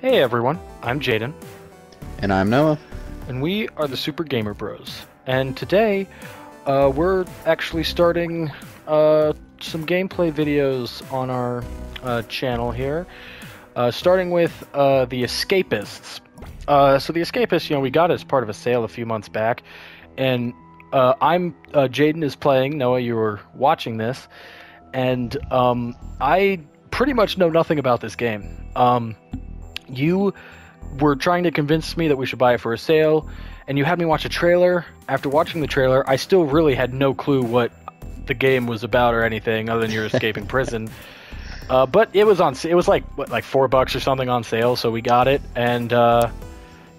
Hey everyone, I'm Jaden, And I'm Noah. and we are the Super Gamer Bros. And today, uh, we're actually starting uh, some gameplay videos on our uh, channel here, uh, starting with uh, the Escapists. Uh, so the Escapists, you know, we got it as part of a sale a few months back, and uh, I'm uh, Jaden is playing. Noah, you were watching this, and um, I pretty much know nothing about this game. Um, you were trying to convince me that we should buy it for a sale, and you had me watch a trailer. After watching the trailer, I still really had no clue what the game was about or anything other than you're escaping prison. Uh, but it was on. It was like what, like four bucks or something on sale, so we got it. And uh,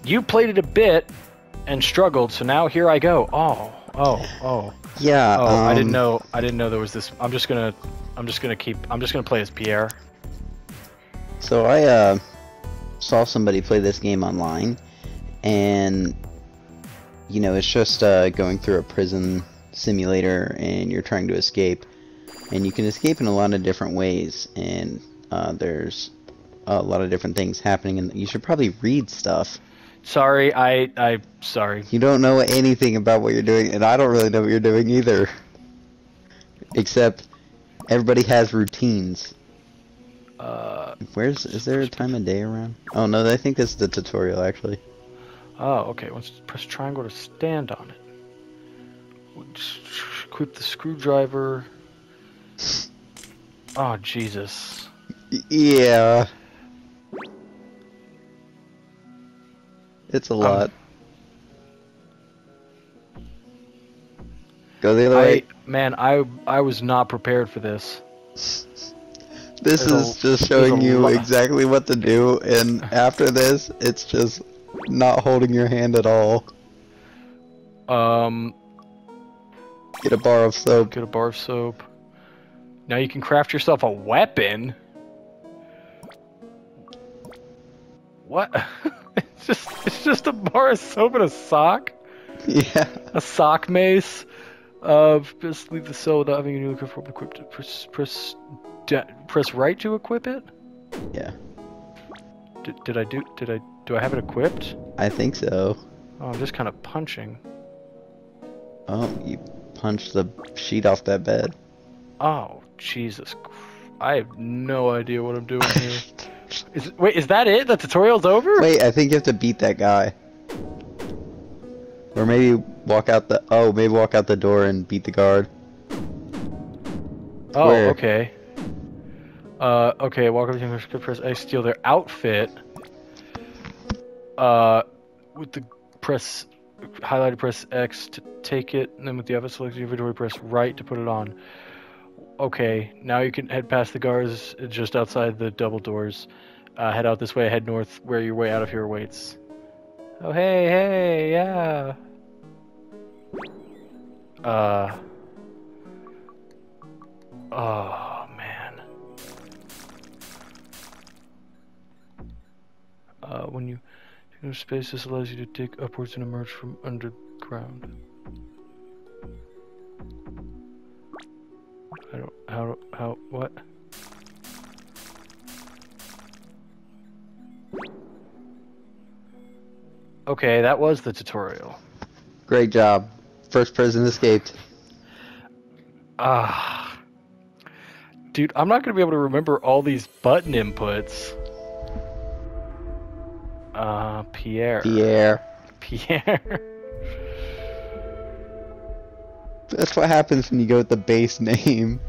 you played it a bit and struggled, so now here I go. Oh, oh, oh, Yeah. oh! I didn't um, know. I didn't know there was this. I'm just gonna. I'm just gonna keep. I'm just gonna play as Pierre. So I uh, saw somebody play this game online, and you know it's just uh, going through a prison simulator, and you're trying to escape, and you can escape in a lot of different ways, and uh, there's a lot of different things happening, and you should probably read stuff. Sorry, I. I. Sorry. You don't know anything about what you're doing, and I don't really know what you're doing either. Except everybody has routines. Uh. Where's is there a time of day around? Oh no, I think this is the tutorial actually. Oh, okay. Once press triangle to stand on it. Just Equip the screwdriver. Oh Jesus! Yeah. It's a lot. Go the other I way. man, I I was not prepared for this. This there's a- is just showing you exactly what to do, and after this, it's just not holding your hand at all. Um, Get a bar of soap. get a bar of soap. Now you can craft yourself a weapon. What? it's just it's just a bar of soap and a sock. Yeah. a sock mace. Uh, just leave the cell without having a new control equipped. Press press da- press right to equip it. Yeah. Did, did I do? Did I do? I have it equipped? I think so. Oh, I'm just kind of punching. Oh, you punched the sheet off that bed. Oh Jesus! I have no idea what I'm doing here. is wait, is that it? The tutorial's over? Wait, I think you have to beat that guy. Or maybe walk out the oh, maybe walk out the door and beat the guard. Oh, Where? okay. Uh, okay, walk up to English, press X, steal their outfit. Uh, with the press, highlighted press X to take it, and then with the outfit selected inventory, press right to put it on. Okay, now you can head past the guards just outside the double doors. Uh, head out this way, head north, where your way out of here awaits. Oh, hey, hey, yeah. Uh. Oh Uh, when you up space, this allows you to dig upwards and emerge from underground. I don't. How? How? What? Okay, that was the tutorial. Great job. First prison escaped. Ah. Dude, I'm not gonna be able to remember all these button inputs. Uh, Pierre. Pierre. Pierre. That's what happens when you go with the base name.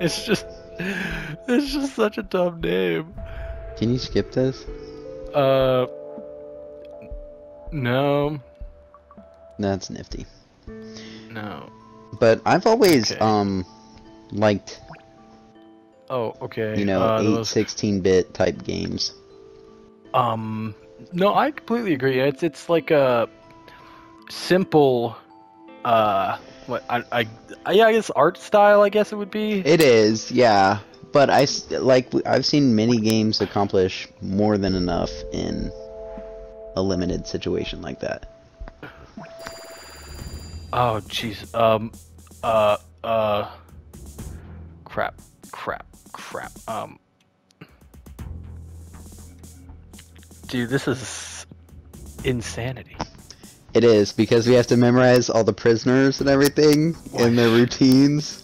it's just, it's just such a dumb name. Can you skip this? Uh, no, That's nifty. no. But I've always Okay. um liked, Oh, okay. you know, uh, 8 those- 16-bit type games. Um, no, I completely agree. It's it's like a simple, uh, what I I, I yeah, I guess art style. I guess it would be. It is, yeah. But I like I've seen many games accomplish more than enough in a limited situation like that. Oh, jeez. Um, uh, uh, crap, crap, crap. Um, Dude, this is insanity. It is because we have to memorize all the prisoners and everything and their routines.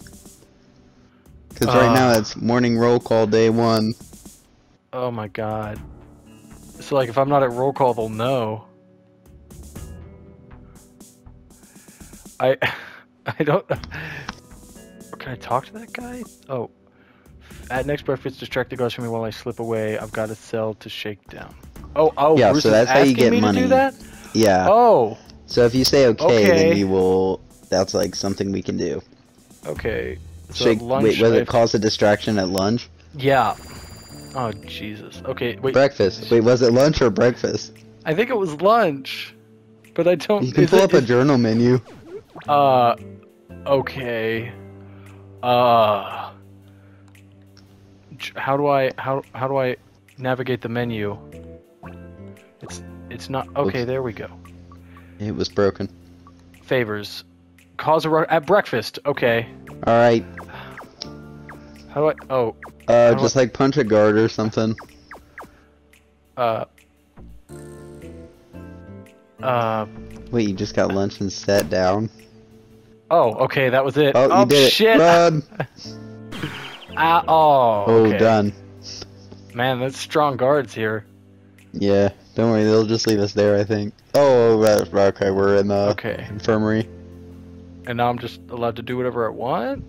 Because right uh. now it's morning roll call day one. Oh my god. So like if I'm not at roll call they'll know. I I don't Can I talk to that guy? Oh. At next breakfast distract the guards from me while I slip away. I've got a cell to shake down. Oh, oh, Yeah, Bruce so that's how you get money. that? Yeah. Oh, So if you say okay, Okay. then we will. That's like something we can do. okay. So at lunch, wait, was it cause a distraction at lunch? Yeah. Oh Jesus. Okay, wait. Breakfast. Wait, was it lunch or breakfast? I think it was lunch, but I don't. You can pull it- up a journal menu. Uh, okay. Uh, how do I how how do I navigate the menu? It's not okay. There we go. It was broken. Favors, cause a ru- at breakfast. Okay. All right. How do I? Oh, Uh, just like punch a guard or something. uh, uh. Wait, you just got lunch and sat down. Oh, okay. That was it. Oh, you did shit. it. Run. Ah, oh, Oh, okay. done. Man, that's strong guards here. Yeah. Don't worry, they'll just leave us there. I think. Oh, right, right, okay. We're in the Okay. infirmary. And now I'm just allowed to do whatever I want.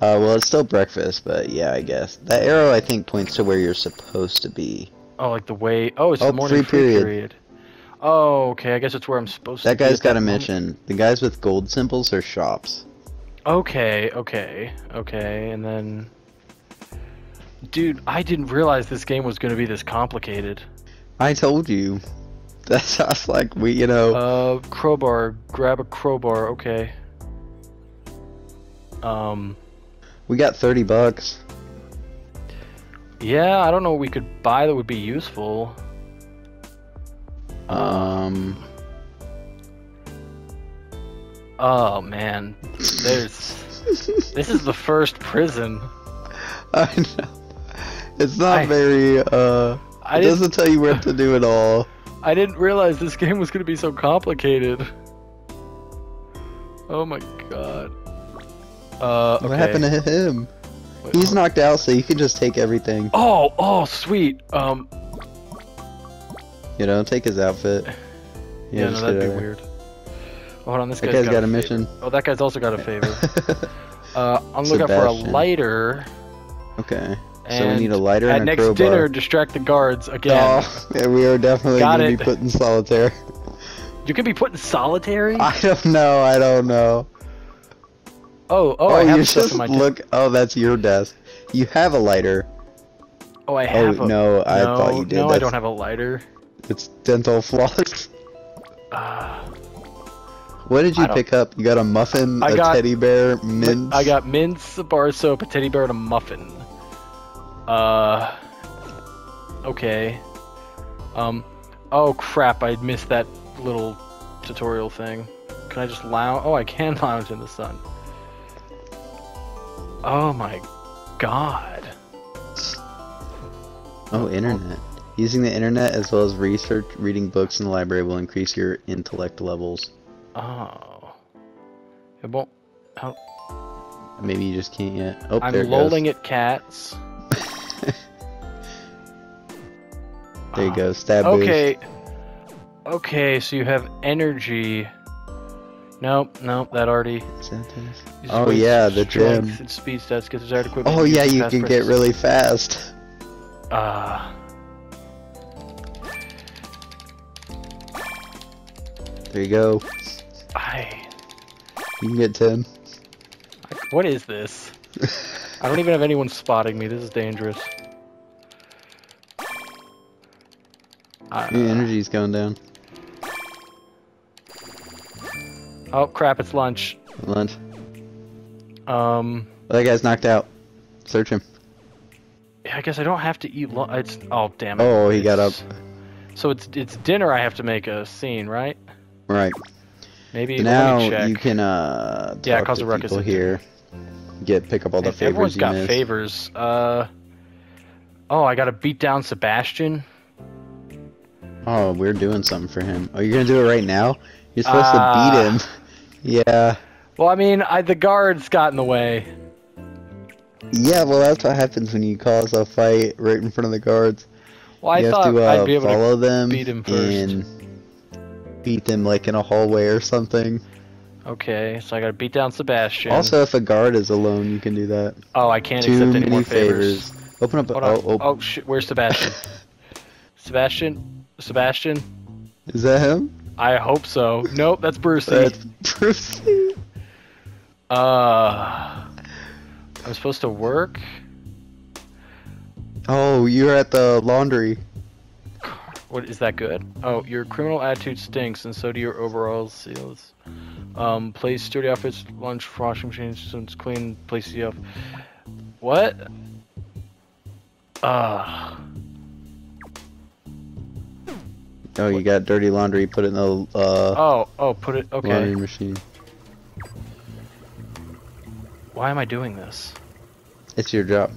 Uh, well, it's still breakfast, but yeah, I guess that arrow I think points to where you're supposed to be. Oh, like the way. Oh, it's Oh, the morning free period. period. Oh, okay. I guess it's where I'm supposed That to. be guy's got a mission. The guys with gold symbols are shops. Okay, okay, okay, and then. Dude, I didn't realize this game was going to be this complicated. I told you. That sounds like we, you know. Uh, crowbar. Grab a crowbar. Okay. Um. we got 30 bucks. Yeah, I don't know what we could buy that would be useful. Um. Oh man, there's. this is the first prison. I know. It's not I- very, uh. I it doesn't tell you what to do at all. I didn't realize this game was gonna be so complicated. Oh my god. Uh, What happened to him? Wait, He's knocked out, so you can just take everything. Oh, oh, sweet. Um, You know, take his outfit. yeah, no, that'd be weird. Oh, hold on, this That guy's guy's got a favor. mission. Oh, that guy's also got a favor. Uh, I'm looking for a lighter. okay. And so we need a lighter at and a next crowbar. dinner, distract the guards again. Oh, yeah, we are definitely Got gonna it. be put in solitaire. You can be put in solitary. I don't know. I don't know. oh, oh, I have stuff just in my. look. Oh, that's your desk. You have a lighter. oh, I Oh have. a... no, I no, thought you did. No, I don't have a lighter. It's dental floss. Uh, What did you pick up? You got a muffin, I a got- teddy bear, mints. I got mints, a bar of soap, a teddy bear, and a muffin. Uh. Okay. Um. Oh crap! I missed that little tutorial thing. Can I just lounge? Oh, I can lounge in the sun. Oh my god. Oh, internet. Using the internet as well as research, reading books in the library will increase your intellect levels. Oh. It won't. Maybe you just can't yet. Oh, I'm there it lolling goes. at cats. There you go. Stab boost. Okay. Okay, so you have energy. Nope, nope, that already. Is that this? uses Oh, yeah, the gym. And speed stats get desired equipment. Oh yeah, you can get really fast. Ah. There you go. I. You can get ten. What is this? I don't even have anyone spotting me. This is dangerous. Uh, Your energy's going down. oh crap! It's lunch. Lunch. Um. Oh, that guy's knocked out. Search him. Yeah, I guess I don't have to eat lunch. It's oh damn it. Oh, he got up. So it's it's dinner. I have to make a scene, right? Right. Maybe now me check. you can uh Yeah, cause a ruckus here. Get pick up all the And everyone's favors you got missed. favors. Uh. Oh, I got to beat down Sebastian. Oh, we're doing something for him. Oh, you're gonna do it right now? You're supposed to Ah. beat him. Yeah. Well, I mean, I, the guards got in the way. Yeah, well, that's what happens when you cause a fight right in front of the guards. Well, I you thought have to uh, I'd be able to. them beat him first. and beat them like in a hallway or something. Okay, so I gotta beat down Sebastian. Also, if a guard is alone, you can do that. oh, I can't Too accept any more favors. favors. Open up. Hold oh, on. oh, Oh, shit, where's Sebastian? Sebastian? Sebastian? is that him? I hope so. Nope, that's Brucey. That's Brucey. Uh, I'm supposed to work. Oh, you're at the laundry. What is that good? Oh, your criminal attitude stinks, and so do your overall seals. Um, place sturdy outfits, lunch, washing machine, systems clean, place the off. What? Uh, Oh, you got dirty laundry. Put it in the uh, oh, oh, put it. Okay. laundry machine. Why am I doing this? It's your job.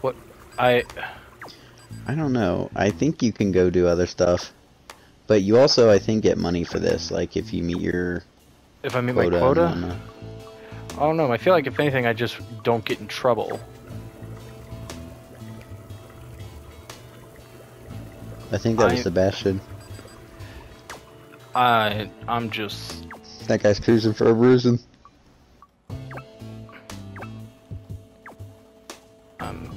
What I. I don't know. I think you can go do other stuff, but you also, I think, get money for this. Like if you meet your If I meet quota. my quota? I don't know. I feel like if anything, I just don't get in trouble. I think that was I- Sebastian. I I'm just That guy's cruising for a bruising. um.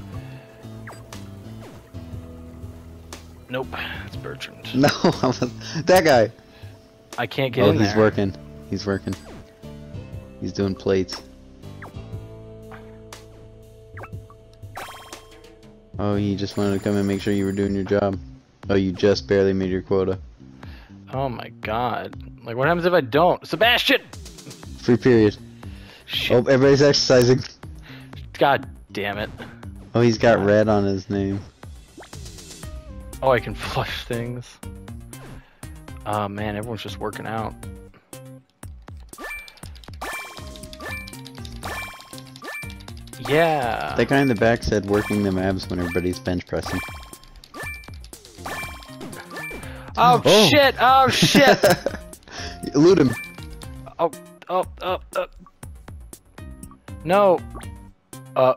Nope, it's Bertrand. No, was, that guy. I can't get oh, in he's there. working. He's working. He's doing plates. Oh, he just wanted to come and make sure you were doing your job. Oh, you just barely made your quota. Oh my god! Like, what happens if I don't? Sebastian! Free period. Shit! Oh, everybody's exercising. God damn it! Oh, he's got red on his name. Oh, I can flush things. Oh man, everyone's just working out. Yeah. That guy in the back said working them abs when everybody's bench pressing. Oh, Oh. shit! Oh shit! Loot him. oh, oh, oh, oh. No. Uh,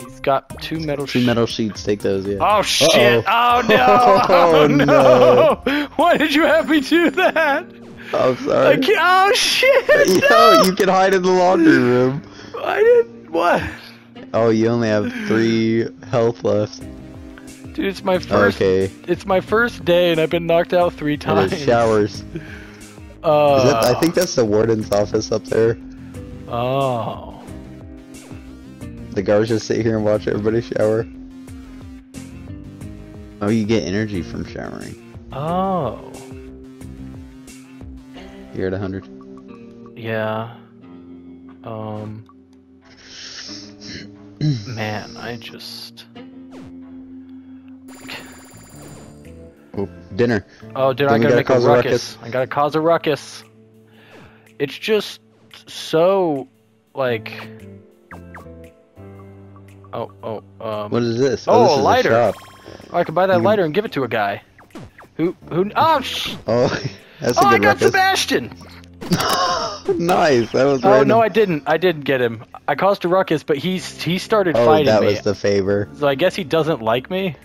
he's got two metal. Two metal sheets. Take those. Yeah. Oh shit! Uh-oh. Oh no! Oh, Oh no! Why did you have me do that? I'm I sorry. oh shit! Yo, No! you can hide in the laundry room. I didn't. What? Oh, you only have three health left. Dude, it's my first. Okay. It's my first day, and I've been knocked out three times. there's showers. Uh, Is that, I think that's the warden's office up there. Oh. The guards just sit here and watch everybody shower. Oh, you get energy from showering. Oh. You're at 100. Yeah. Um. Man, I just. Oh, dinner. Oh, dude, I gotta gotta make a cause a ruckus. ruckus. I gotta cause a ruckus. It's just so, like. Oh, oh, um. What is this? Oh, this a lighter. shop. I could buy that you- lighter and give it to a guy. Who, who? Oh, sh- Oh, that's a oh, I got ruckus. Sebastian. nice. That was Oh random. no, I didn't. I didn't get him. I caused a ruckus, but he's he started Oh, fighting that me. was the favor. So I guess he doesn't like me.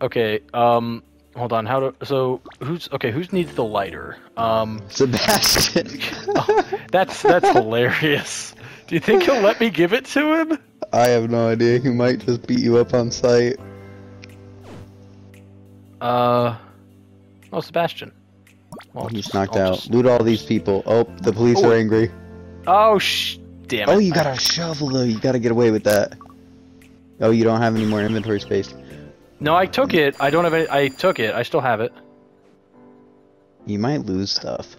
Okay. Um. Hold on. How to? So who's okay? Who needs the lighter? Um. Sebastian. oh, that's that's hilarious. Do you think he'll let me give it to him? I have no idea. He might just beat you up on sight. Uh. Oh, Sebastian. Well, He's just- knocked I'll out. just- Loot all these people. Oh, the police Oh. are angry. Oh sh! Damn it. Oh, you got a shovel though. You gotta get away with that. Oh, you don't have any more inventory space. No, I took it. I don't have any. I took it. I still have it. You might lose stuff.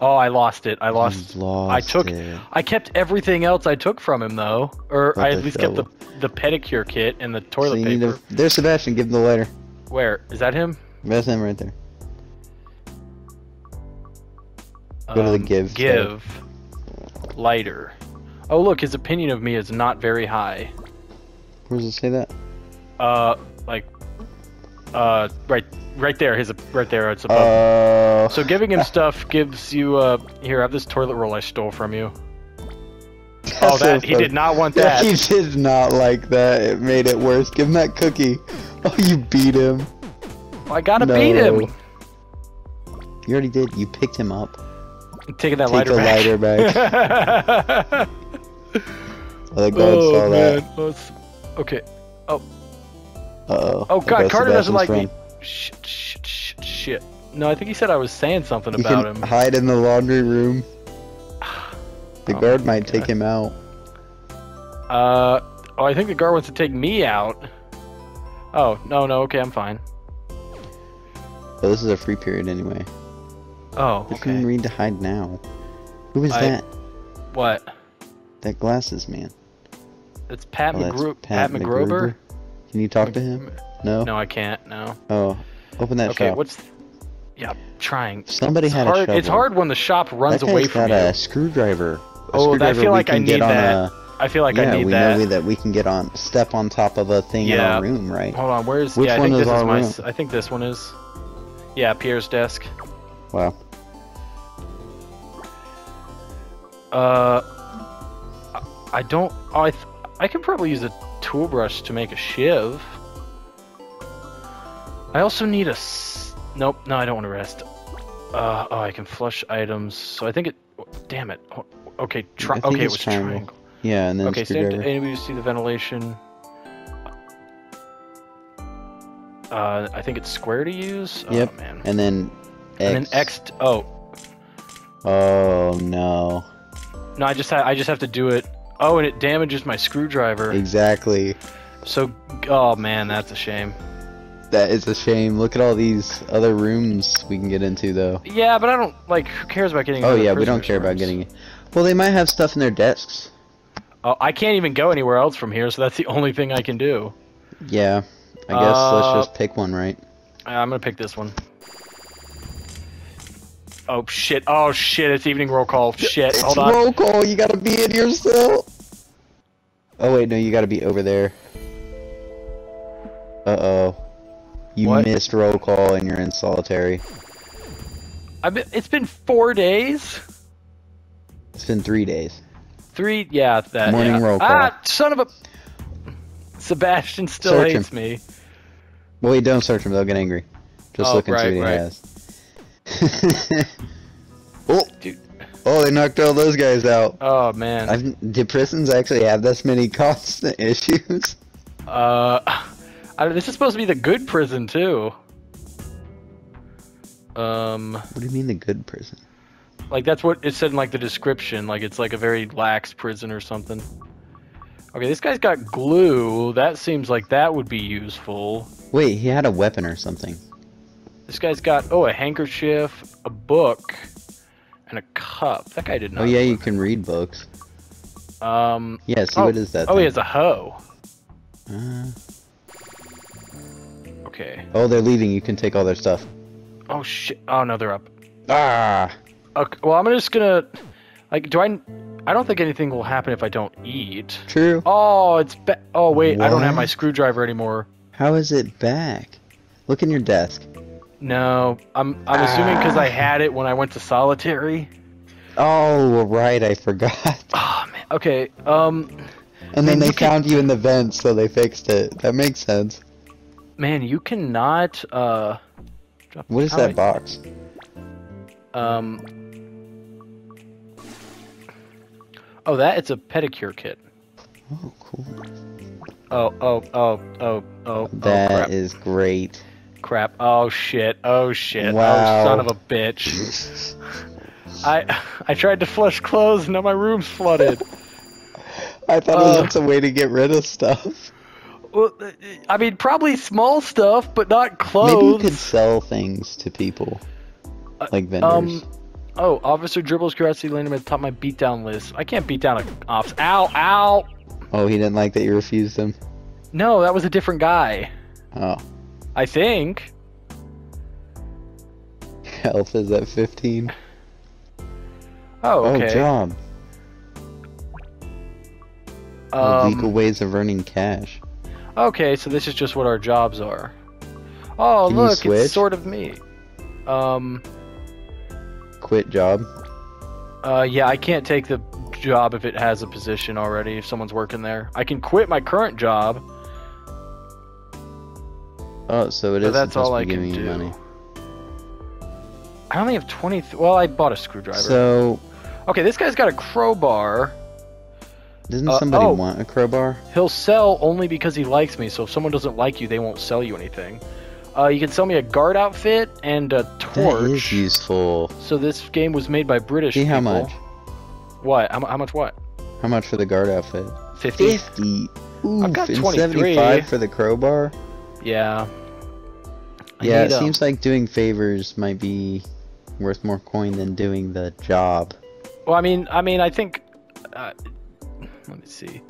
Oh, I lost it. I lost. You lost I took. it. I kept everything else I took from him though, or I at least kept the the pedicure kit and the So toilet you need paper. to. There's Sebastian. Give him the lighter. Where is that him? That's him right there. Go to the Um, give. Give. Lighter. Oh look, his opinion of me is not very high. Where does it say that? Uh, like Uh, right, right there. His right there. It's above. Oh. so giving him stuff gives you. Uh, here, I have this toilet roll I stole from you. Oh, that he did not want that. He did not like that. It made it worse. Give him that cookie. Oh, you beat him. I gotta No. beat him. You already did. You picked him up. I'm taking that Take lighter the back. lighter back. Oh, oh saw man. that. Oh, Okay. Uh oh. Oh god, Carter doesn't like me. Shit, shit, shit, shit. No, I think he said I was saying something You about can him. hide in the laundry room. The Oh guard my might take God. him out. Uh, oh, I think the guard wants to take me out. Oh, no, no, okay, I'm fine. But this is a free period anyway. Oh, You can okay. read to hide now. Who is I- that? What? That glasses man. It's Pat Oh, that's McGro- Pat McGrober? Can you talk to him? No. No, I can't. No. Oh, open that Okay, shop. what's? Yeah, I'm trying. Somebody it's had a hard. It's hard when the shop runs away from got you. a screwdriver. A Oh, I screwdriver feel we like I need that. A, I feel like yeah, I need we that. know that we can get on step on top of a thing in Yeah. our room, right? Hold on, where's? Which yeah, I think is this is my. room? I think this one is. Yeah, Pierre's desk. Wow. Uh, I- I don't. I th- I could probably use a tool brush to make a shiv. I also need a. S- nope. No, I don't want to rest. Uh, oh, I can flush items. So I think it. Damn it. Okay, tri- okay, it was triangle. triangle. Yeah, and then Okay, so anybody see the ventilation? Uh, I think it's square to use. Yep. Oh man. and then X. And then X. t- oh Oh no. no, I just I just have to do it. Oh, and it damages my screwdriver. Exactly. So, oh man, that's a shame. That is a shame. Look at all these other rooms we can get into, though. Yeah, but I don't like. Who cares about getting? Oh yeah, we don't care about getting it. Well, they might have stuff in their desks. Oh, I can't even go anywhere else from here, so that's the only thing I can do. Yeah. I guess Uh, let's just pick one, right? Uh, I'm gonna pick this one. Oh shit! Oh shit! It's evening roll call. Shit! It's Hold on. roll call. You gotta be in your cell. Oh wait, no, you gotta be over there. Uh oh. You What? missed roll call and you're in solitary. I've been, it's been four days. It's been three days. Three. Yeah, that. Morning yeah. roll call. Ah, son of a. Sebastian still Search hates him. me. Well, wait, don't search him. They'll get angry. Just Oh, look and right, see what right. he has. oh, Dude. Oh, they knocked all those guys out. Oh man. I've, do prisons actually have this many constant issues? Uh, I, this is supposed to be the good prison too. Um, What do you mean the good prison? like that's what it said in like the description. Like it's like a very lax prison or something. Okay, this guy's got glue. That seems like that would be useful. Wait, he had a weapon or something. This guy's got oh a handkerchief, a book, and a cup. That guy did not. Oh yeah, you can read books. Um. Yeah, see oh, what is that? oh, he has a hoe. Uh, Okay. oh, they're leaving. You can take all their stuff. Oh shit. Oh no, they're up. Ah! Okay. Well, I'm just gonna. Like, do I? I don't think anything will happen if I don't eat. True. Oh, it's ba- Oh wait, I don't have my screwdriver anymore. How is it back? Look in your desk. No, I'm. I'm assuming because I Ah. had it when I went to solitary. Oh, right, I forgot. Oh man. Okay. Um. And then Man, they you can- found you in the vents, so they fixed it. That makes sense. Man, you cannot. Uh. drop- What is that do box? Um. Oh, that it's a pedicure kit. Oh, cool. Oh, oh, oh, oh, oh, That oh, is great. Crap. Oh shit. Oh shit. Wow. Oh son of a bitch. I I tried to flush clothes, now my room's flooded. I thought it was Uh, a way to get rid of stuff. well, I mean, probably small stuff, but not clothes. Maybe you could sell things to people, Uh, like vendors. Um. Oh, Officer Dribbles Curiosity landed at the top of my beatdown list. I can't beat down a officer. Ow! Ow! oh, he didn't like that you refused him. No, that was a different guy. Oh, I think. health is at 15. Oh, okay. Oh, job. Oh, legal um, ways of earning cash. okay, so this is just what our jobs are. Oh, Can look, it's sort of me. Um, Quit job. uh, yeah, I can't take the job if it has a position already, if someone's working there. I can quit my current job, Oh, so it is that's all I can do. money. I only have 20. Th- well, I bought a screwdriver. So okay, this guy's got a crowbar. doesn't Uh, somebody oh. want a crowbar? He'll sell only because he likes me, so if someone doesn't like you, they won't sell you anything. Uh, you can sell me a guard outfit and a torch. is useful. So this game was made by British See how people. much? What? How, how much? What? How much for the guard outfit? 50? Fifty. Oof, I've got and 23. seventy-five for the crowbar. Yeah. Yeah, need, it um, seems like doing favors might be worth more coin than doing the job. Well, I mean, I mean, I think. Uh, let me see.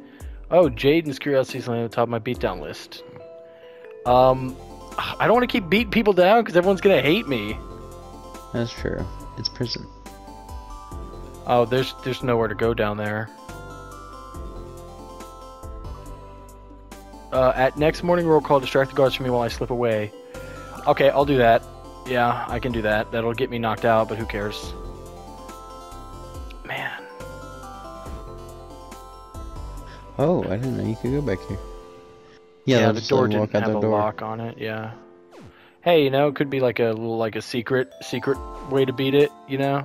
Oh, Jaden's Curiosity's on the top of my beatdown list. Um, I don't want to keep beating people down because everyone's gonna hate me. That's true. It's prison. Oh, there's there's nowhere to go down there. Uh, at next morning roll call, distract the guards from me while I slip away. Okay, I'll do that. Yeah, I can do that. That'll get me knocked out, but who cares? Man. Oh, I didn't know you could go back here. Yeah, Yeah, the uh, door didn't have a door. lock on it. Yeah. Hey, you know, it could be like a little, like a secret, secret way to beat it. You know.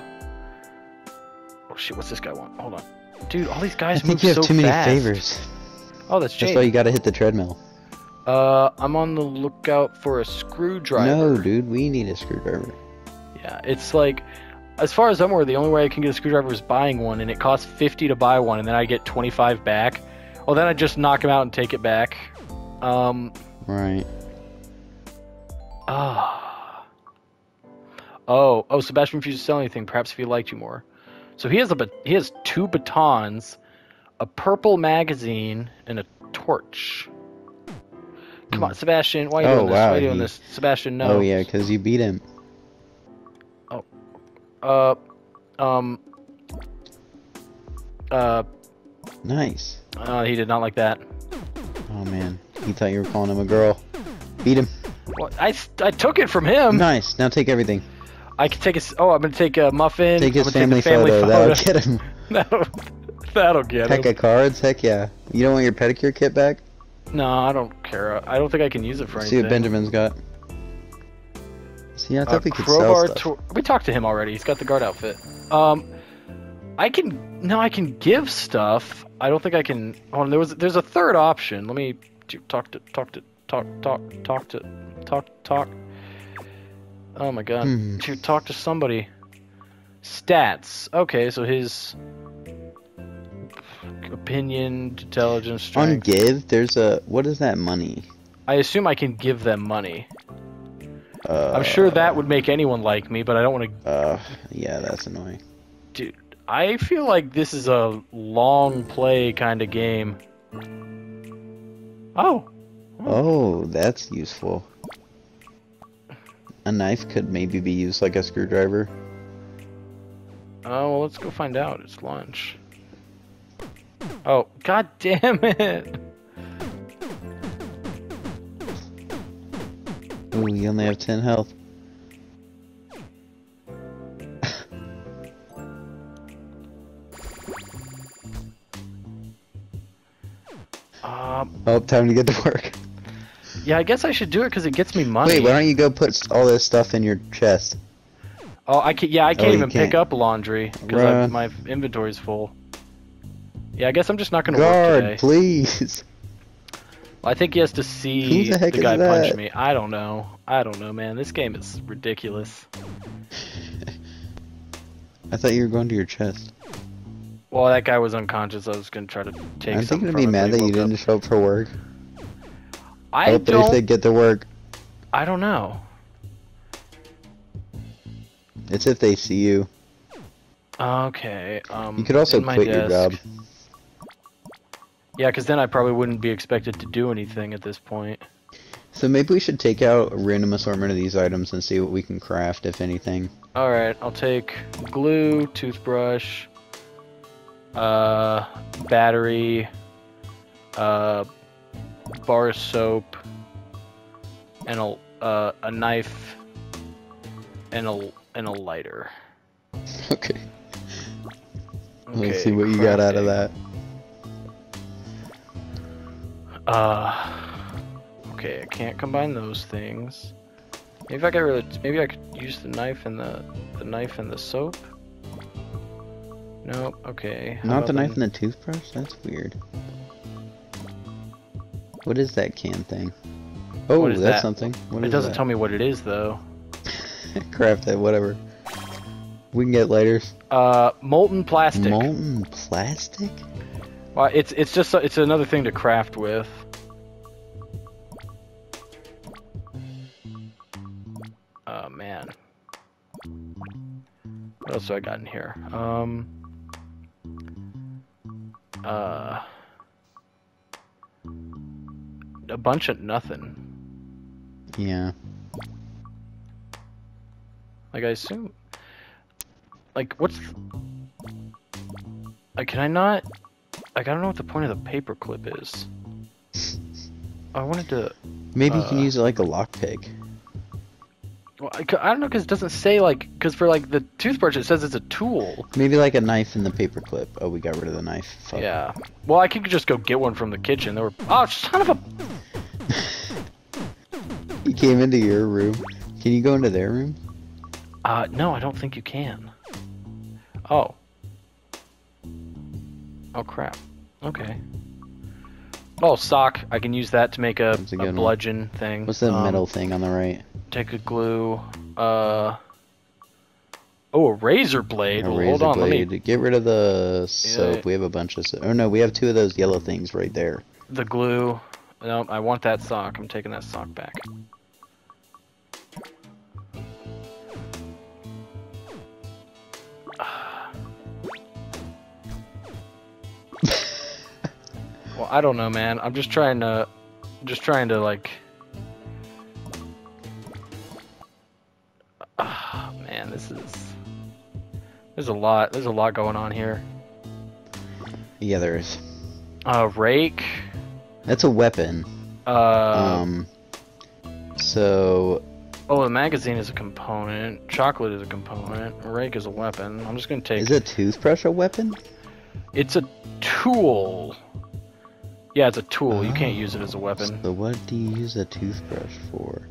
Oh shit! What's this guy want? Hold on, dude. All these guys I guys think move you have so too many favors. Oh, that's That's Jade. why you gotta hit the treadmill. Uh, I'm on the lookout for a screwdriver. No, dude, we need a screwdriver. Yeah, it's like, as far as I'm aware, the only way I can get a screwdriver is buying one, and it costs 50 to buy one, and then I get 25 back. Well, then I just knock him out and take it back. Um, Right. ah. Oh, oh, Sebastian refused to sell anything. Perhaps if he liked you more. So he has a he has two batons, a purple magazine, and a torch. Come on, Sebastian. Why are you Oh, doing this? Why are you doing he- this? Sebastian, no. Oh yeah, because you beat him. Oh. Uh, um, uh, Nice. uh, he did not like that. Oh man, he thought you were calling him a girl. Beat him. What? I, I took it from him. nice. Now take everything. I can take a. Oh, I'm gonna take a muffin. Take his family, take the photo. family That'll get him. that'll, that'll get Pack him. of cards. Heck yeah. You don't want your pedicure kit back? No, I don't care. I don't think I can use it for anything. See what Benjamin's got. See, I Uh, we could sell stuff. we talked to him already. He's got the guard outfit. Um, I can no, I can give stuff. I don't think I can. Hold on, there was there's a third option. Let me talk to talk to talk talk talk to talk talk. Oh my god, Hmm. to talk to somebody. Stats. Okay, so his opinion, intelligence, On give, there's a what is that money? I assume I can give them money. Uh, I'm sure that would make anyone like me, but I don't want to Uh, yeah, that's annoying. Dude, I feel like this is a long play kind of game. Oh, Oh, that's useful. A knife could maybe be used like a screwdriver. oh, well, let's go find out. It's lunch. Oh, god damn it! Ooh, you only have 10 health. Um, Oh, time to get to work. yeah, I guess I should do it because it gets me money. Wait, why don't you go put all this stuff in your chest? oh, I can. Yeah, I can't Oh, even pick can't. up laundry because my inventory's full. Yeah, I guess I'm just not gonna work Guard, today. please. I think he has to see Who the the guy punch that? me. I don't know. I don't know, man. This game is ridiculous. I thought you were going to your chest. Well, that guy was unconscious. I was gonna try to take. Thinking to from be mad that you didn't up. show up for work. I he don't. said get to work. I don't know. It's if they see you. Okay. Um. You could also quit your job. Desk- Yeah, because then I probably wouldn't be expected to do anything at this point. So maybe we should take out a random assortment of these items and see what we can craft, if anything. All right, I'll take glue, toothbrush, uh, battery, uh, bar soap, and a uh, a knife and a and a lighter. Okay. Okay, Let's see what you got out of that. Uh, okay, I can't combine those things. Maybe I of, maybe I could use the knife and the the knife and the soap. Nope. Okay. how Not the knife and the toothbrush? That's weird. What is that can thing? Oh, that's that? something. What It doesn't that? tell me what it is though. Craft it, whatever. We can get lighters. Uh, molten plastic. Molten plastic? Well, it's it's just it's another thing to craft with. Oh man. What else do I got in here? Um. Uh. A bunch of nothing. Yeah. Like I assume. Like what's? Like can I not? Like I don't know what the point of the paperclip is. I wanted to. Maybe you can Uh, use it like a lockpick. Well, I, I don't know because it doesn't say like because for like the toothbrush it says it's a tool. Maybe like a knife in the paperclip. Oh, we got rid of the knife. Fuck. Yeah. Well, I could just go get one from the kitchen. There were oh son of a. He came into your room. Can you go into their room? Uh no, I don't think you can. Oh. Oh crap. Okay. Oh sock. I can use that to make a, a a, good one. bludgeon thing. What's that Um, metal thing on the right? Take a glue. Uh. Oh, a razor blade. A Well, razor hold on, blade. let me. Get rid of the soap. Yeah. We have a bunch of soap. Oh no, we have two of those yellow things right there. The glue. No, I want that sock. I'm taking that sock back. Well, I don't know, man. I'm just trying to, just trying to like. Ah, man, this is. There's a lot. There's a lot going on here. Yeah, there is. Uh, rake. That's a weapon. Uh, um. So Oh, the magazine is a component. Chocolate is a component. Rake is a weapon. I'm just gonna take. is a toothbrush a weapon? It's a tool. Yeah, it's a tool. You can't use it as a weapon. So what do you use a toothbrush for?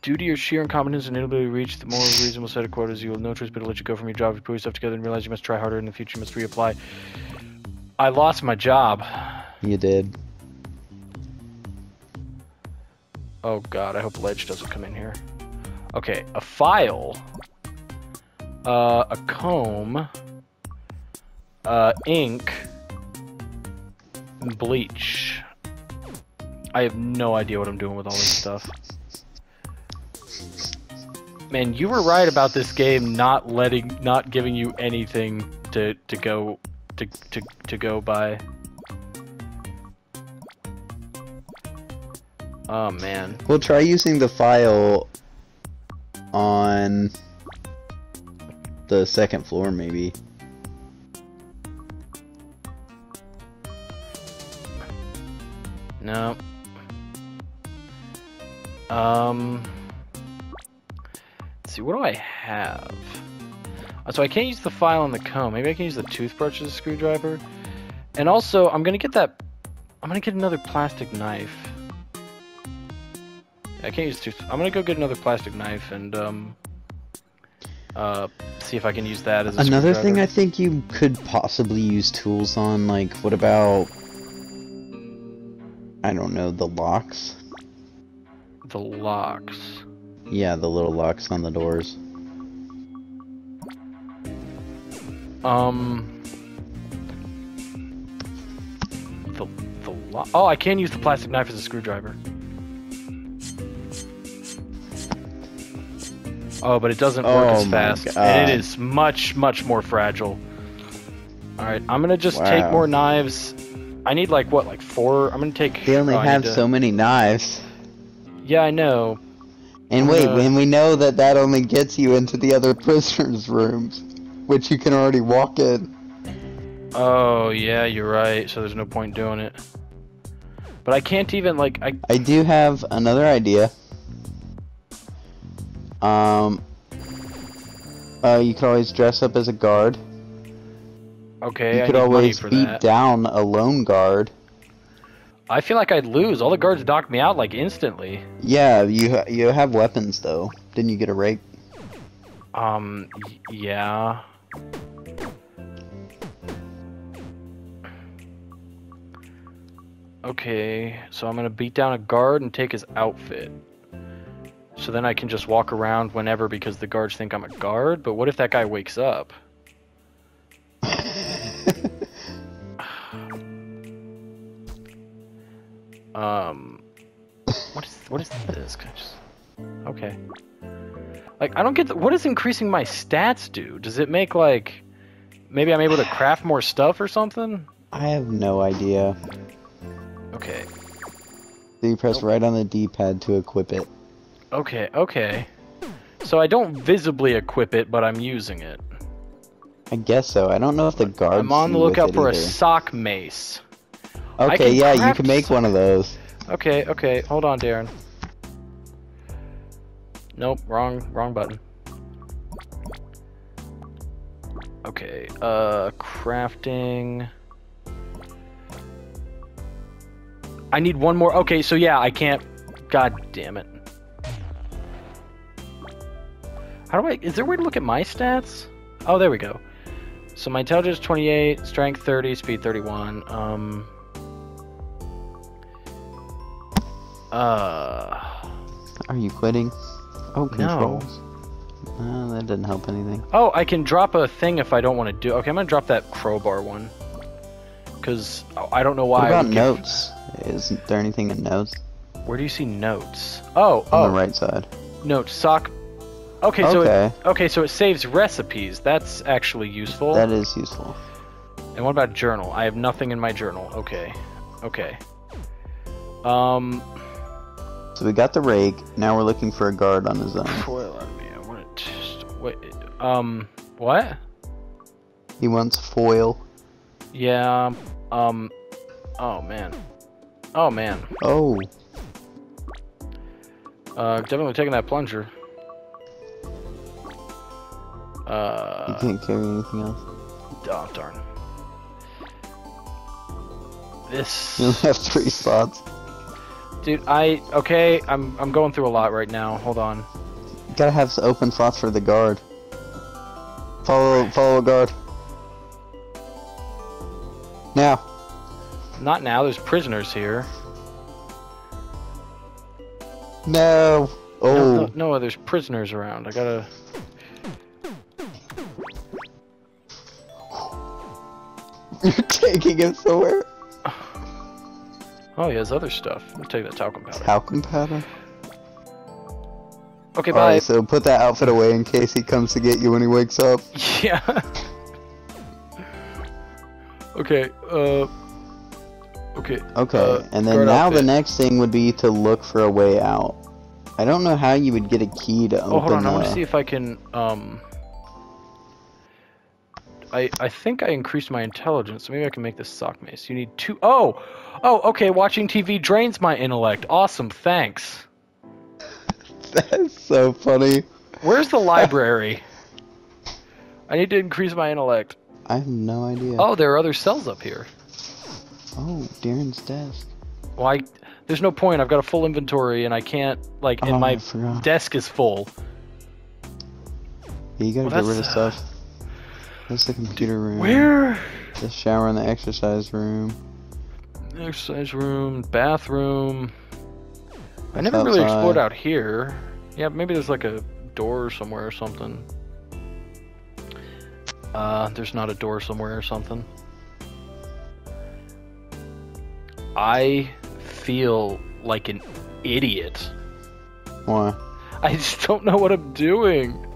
Due to your sheer incompetence and inability to reach the more reasonable set of quotas, you will have no choice but to let you go from your job. You put yourself together and realize you must try harder in the future. You must reapply. I lost my job. You did. Oh god, I hope Ledge doesn't come in here. Okay, a file, uh, a comb, uh, ink, bleach. I have no idea what I'm doing with all this stuff. Man, you were right about this game not letting, not giving you anything to to go to to to go by. Oh man. We'll try using the file on the second floor, maybe. No. Um. Let's see, what do I have? Uh, So I can't use the file and the comb. Maybe I can use the toothbrush as a screwdriver. And also, I'm gonna get that. I'm gonna get another plastic knife. I can't use tooth. I'm gonna go get another plastic knife and um. Uh, see if I can use that as a Another thing I think you could possibly use tools on, like, what about. I don't know, the locks? The locks. Yeah, the little locks on the doors. Um. The the lo- oh, I can use the plastic knife as a screwdriver. Oh, but it doesn't work Oh as fast, God. and it is much much more fragile. All right, I'm gonna just take more knives. I need like what, like four? I'm gonna take. They only oh, have to- so many knives. Yeah, I know. And wait, and we know that that only gets you into the other prisoners' rooms, which you can already walk in. Oh yeah, you're right. So there's no point doing it. But I can't even like I. I do have another idea. Um. Uh, you can always dress up as a guard. Okay, you I could always beat that. down a lone guard. I feel like I'd lose. All the guards knock me out like instantly. Yeah, you ha you have weapons though. Didn't you get a rake? Um, yeah. Okay, so I'm gonna beat down a guard and take his outfit. So then I can just walk around whenever because the guards think I'm a guard. But what if that guy wakes up? Um, what is what is this? Just okay. Like I don't get the, what does increasing my stats do? Does it make like maybe I'm able to craft more stuff or something? I have no idea. Okay, So you press right on the D-pad to equip it. okay, okay. So I don't visibly equip it, but I'm using it. I guess so. I don't know if the guards. I'm on the lookout for a sock mace. Okay, can yeah, you can make one of those. Okay, okay, hold on, Darren. Nope, wrong, wrong button. Okay, uh, crafting. I need one more. Okay, so yeah, I can't. God damn it. How do I? Is there a way to look at my stats? Oh, there we go. So my intelligence 28, strength 30, speed 31. Um. Uh. Are you quitting? Oh, controls. No, that didn't help anything. Oh, I can drop a thing if I don't want to do. Okay, I'm gonna drop that crowbar one. Cause I don't know why. What about would give- notes? Isn't there anything in notes Where do you see notes? Oh, on oh, the right side? notes. Sock. Okay, so okay, it, okay, so it saves recipes. That's actually useful. that is useful. And what about journal? I have nothing in my journal. Okay, okay. Um, So we got the rake. Now we're looking for a guard on his own. foil on me. I want to. just Wait. Um, what? He wants foil. Yeah. Um. Oh man. Oh man. Oh, Uh, definitely taking that plunger. Uh. You can't carry anything else. oh darn. This, You only have three spots. Dude. I okay. I'm I'm going through a lot right now. Hold on. You gotta have open slots for the guard. Follow, follow a guard. Now. Not now. There's prisoners here. No. Oh. No, no, oh. no, there's prisoners around. I gotta. You're taking him somewhere. Oh, he has other stuff. I'll take that talcum powder. Talcum powder. Okay, bye. Alright, so put that outfit away in case he comes to get you when he wakes up. Yeah. okay. Uh. Okay. Okay, uh, and then now the next thing would be to look for a way out. I don't know how you would get a key to open Oh, hold on. I want to see if I can. Um. I I think I increased my intelligence. so Maybe I can make this sock mace. You need two oh Oh, okay. Watching TV drains my intellect. Awesome. Thanks. That's so funny. Where's the library? I need to increase my intellect. I have no idea. Oh, there are other cells up here. Oh, Darren's desk. Well, I, there's no point. I've got a full inventory, and I can't like, and Oh, my I forgot. desk is full. Yeah, you gotta Well, get rid of stuff. Uh, That's the computer room. Where? The shower and the exercise room. Exercise room, bathroom. I That's never really explored out here. Yeah, maybe there's like a door somewhere or something. Uh, there's not a door somewhere or something. I feel like an idiot. Why? I just don't know what I'm doing.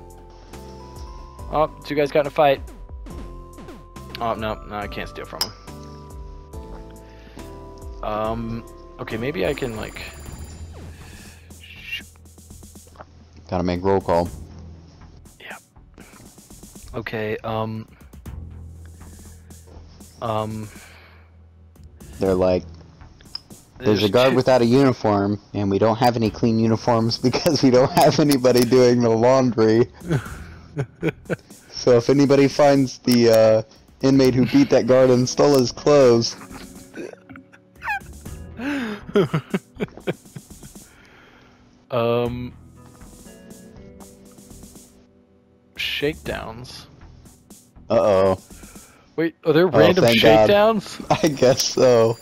Oh, two guys got in a fight. Oh no, no, I can't steal from them. Um, okay, maybe I can like. Gotta make roll call. Yeah. Okay, um. Um, They're like, There's a guard without a uniform, and we don't have any clean uniforms because we don't have anybody doing the laundry. so if anybody finds the uh, inmate who beat that guard and stole his clothes, um. Shakedowns. uh oh, Wait, are there Oh, random thank God. shakedowns? I guess so.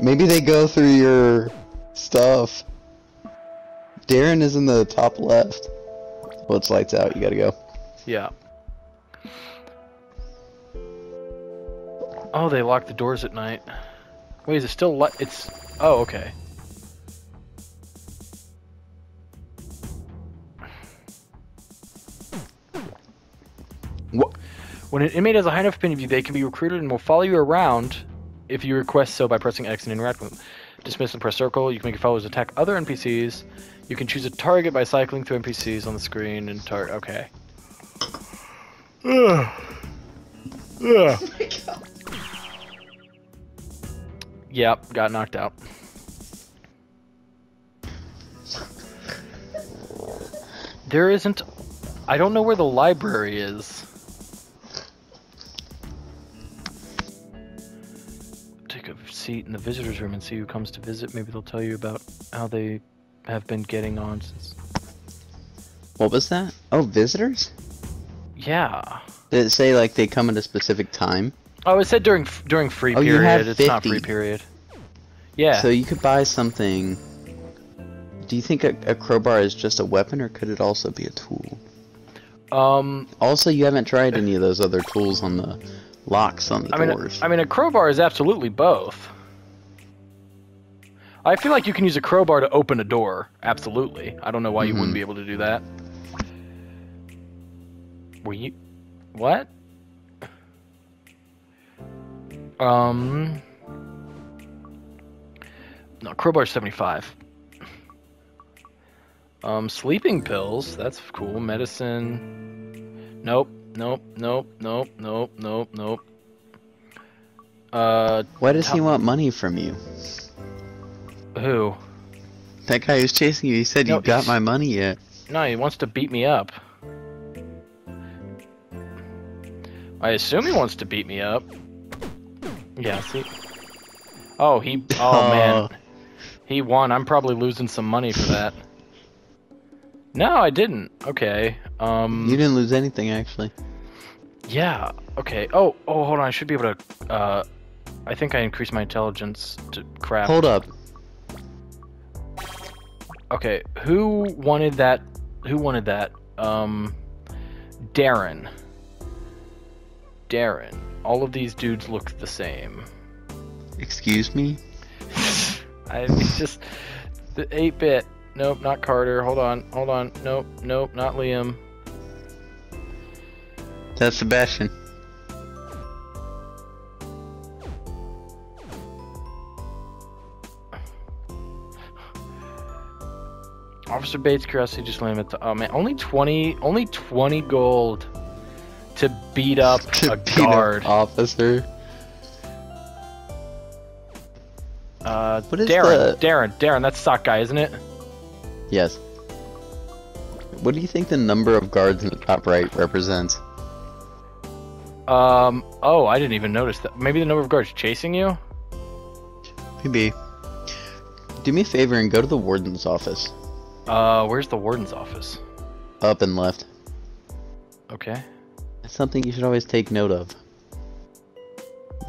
Maybe they go through your stuff. Darren is in the top left. Well, it's lights out. You gotta go. Yeah. Oh, they lock the doors at night. Wait, is it still li- It's. Oh, okay. What? When an inmate has a high enough opinion of you, they can be recruited and will follow you around if you request so by pressing X and interact with them. Dismiss and press circle. You can make your followers attack other NPCs. You can choose a target by cycling through NPCs on the screen and target. Okay. Ugh. Ugh. Yep, got knocked out. There isn't. I don't know where the library is. Take a seat in the visitors' room and see who comes to visit. Maybe they'll tell you about how they have been getting on since. What was that? Oh, visitors? Yeah. Did it say like they come at a specific time? Oh, it said during during free Oh, you period. It's not free 50. period. Yeah. So you could buy something. Do you think a, a crowbar is just a weapon, or could it also be a tool? um, Also, you haven't tried any of those other tools on the locks on the I mean, doors. I mean, a crowbar is absolutely both. I feel like you can use a crowbar to open a door. Absolutely. I don't know why you wouldn't Mhm. be able to do that. Were you? What? Um. No, crowbar seventy-five. Um, sleeping pills. That's cool. Medicine. Nope. Nope. Nope. Nope. Nope. Nope. Nope. Uh, Why does he want money from you? who? That guy who's chasing you, he said, No, you got my money yet. No, he wants to beat me up. I assume he wants to beat me up. Yeah, see. Oh, he. Oh, man. He won. I'm probably losing some money for that. No, I didn't. Okay. Um. You didn't lose anything, actually. Yeah. Okay. Oh. Oh. Hold on. I should be able to. Uh. I think I increased my intelligence to craft. Hold up. Okay. Who wanted that? Who wanted that? Um. Darren. Darren. All of these dudes look the same. Excuse me? I it's just the 8-bit. Nope, not Carter. Hold on. Hold on. Nope. Nope, not Liam. That's Sebastian. Officer Bates curiosity just landed at the oh man, only 20 only 20 gold to beat up To a beat guard. officer. Uh What is Darren, the- Darren, Darren, that's sock guy, isn't it? Yes. What do you think the number of guards in the top right represents? Um oh, I didn't even notice that. Maybe the number of guards chasing you? Maybe. Do me a favor and go to the warden's office. Uh where's the warden's office? Up and left. Okay. That's something you should always take note of.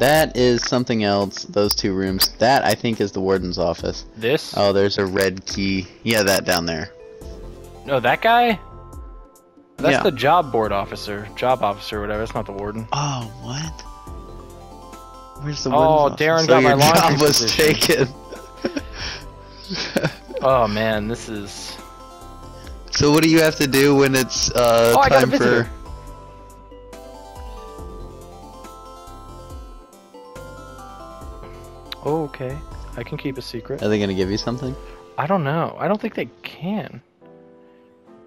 That is something else, those two rooms. That, I think, is the warden's office. This? Oh, there's a red key. Yeah, that down there. No, that guy? That's Yeah. the job board officer, job officer, whatever. That's not the warden. Oh, what? Where's the warden? Oh, warden's office? Darren So got my laundry job was position. taken. Oh man, this is. so what do you have to do when it's uh, Oh, got time for... okay. I can keep a secret. Are they gonna give you something? I don't know. I don't think they can.